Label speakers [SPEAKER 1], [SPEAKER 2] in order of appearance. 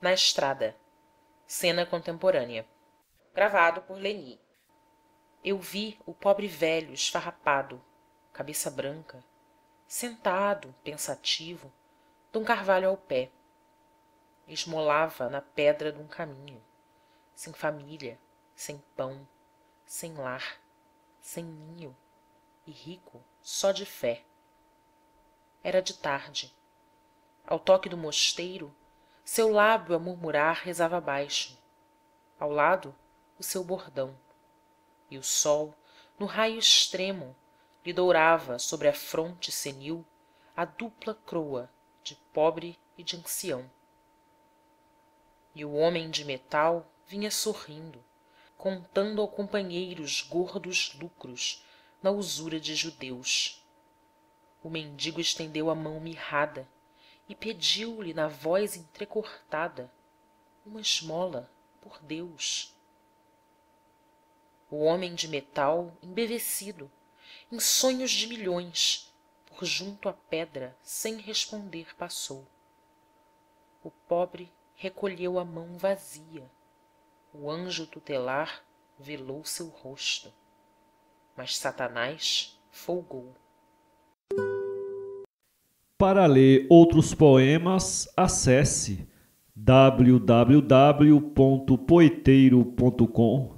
[SPEAKER 1] na estrada. Cena contemporânea. Eu vi o pobre velho esfarrapado cabeça branca sentado pensativo dum carvalho ao pé. Esmolava na pedra dum caminho. Sem família sem pão sem lar sem ninho. E rico só de fé. Era de tarde. Ao toque do mosteiro seu lábio a murmurar rezava baixo. Ao lado o seu bordão. E o sol no raio extremo lhe dourava sobre a fronte senil a dupla croa de pobre e de ancião. E o homem de metal vinha sorrindo contando ao companheiro os gordos lucros na usura de judeus. O mendigo estendeu a mão mirrada e pediu-lhe na voz entrecortada uma esmola por deus. O homem de metal embevecido em sonhos de milhões por junto à pedra sem responder passou. O pobre recolheu a mão vazia. O anjo tutelar velou seu rosto. Mas satanás folgou
[SPEAKER 2] para ler outros poemas acesse www.poeteiro.com